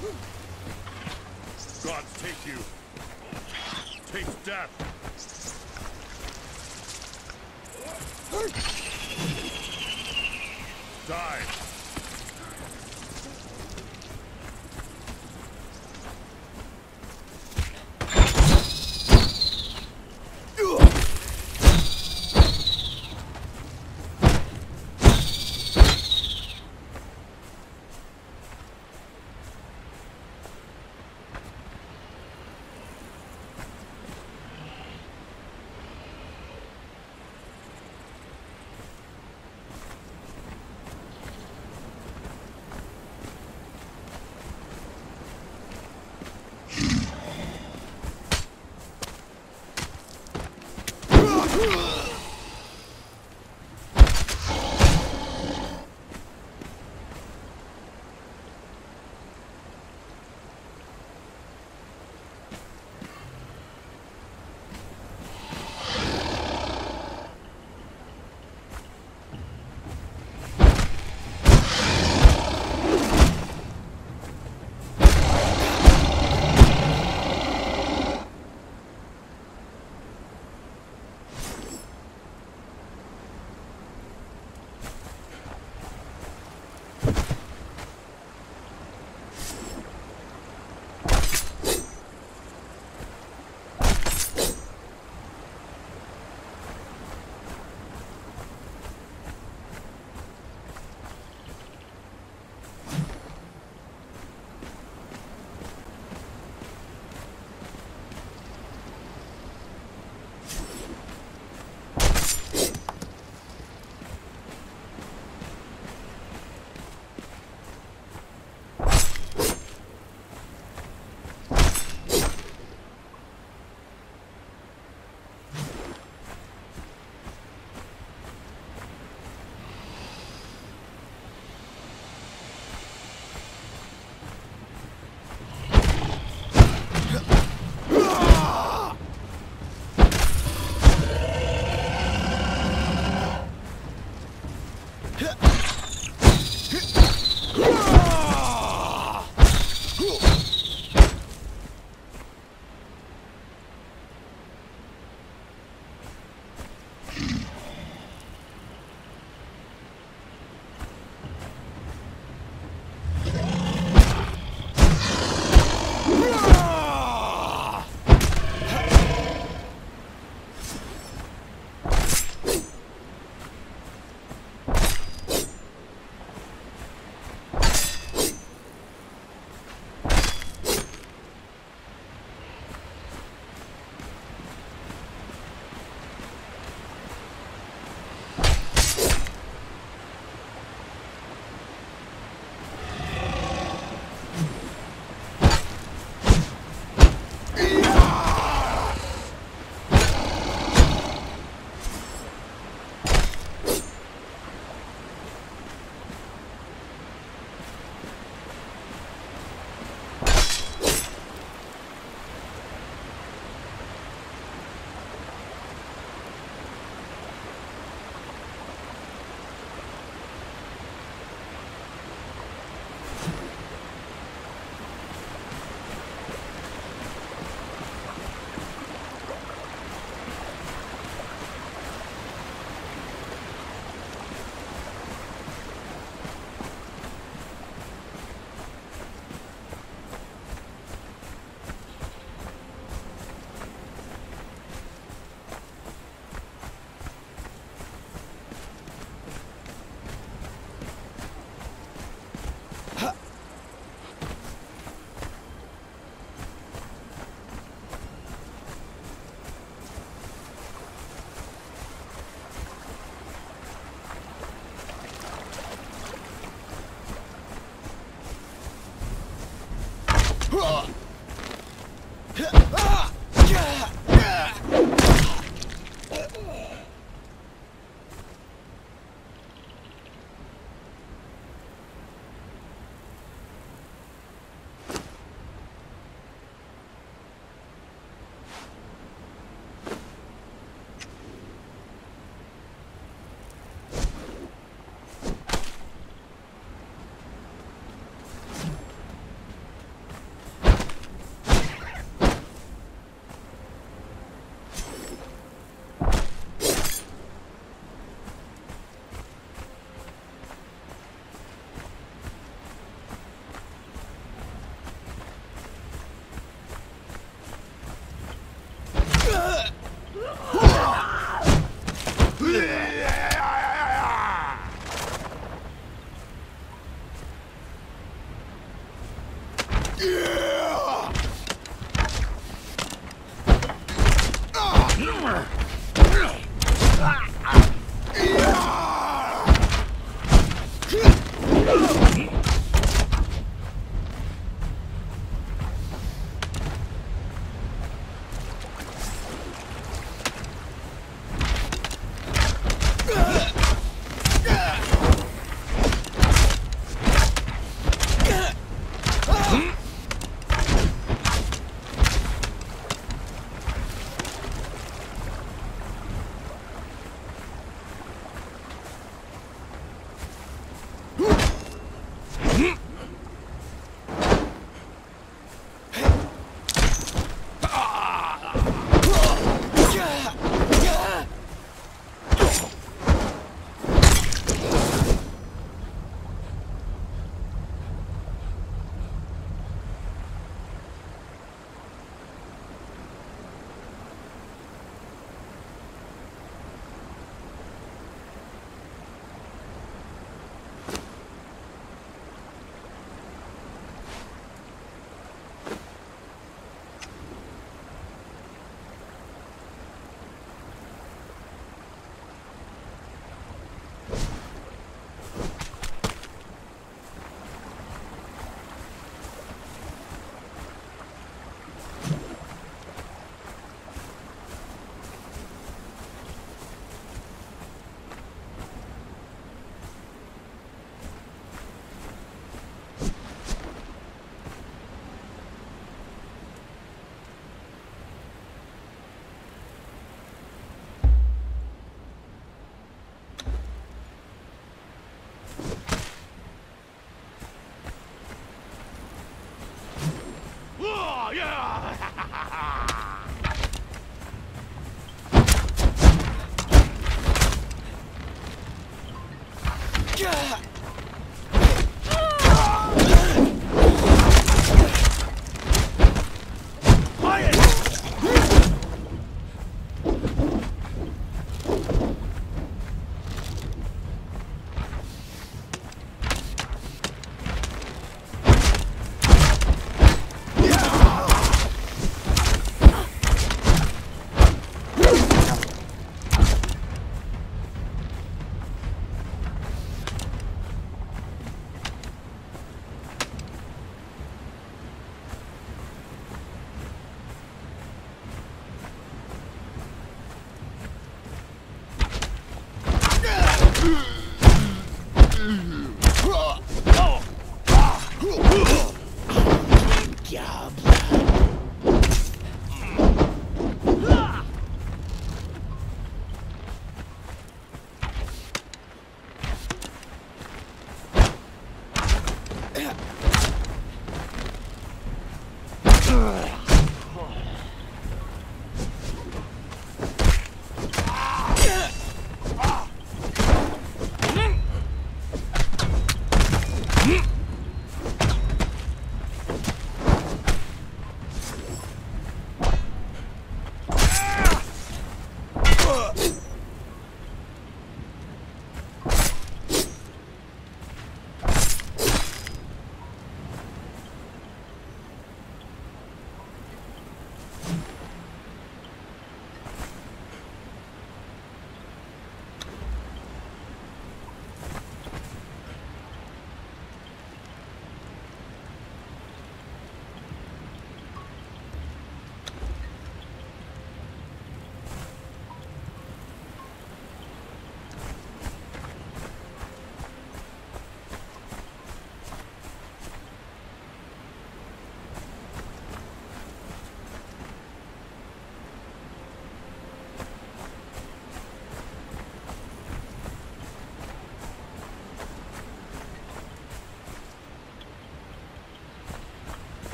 Gods take you. Taste death. Die. yeah!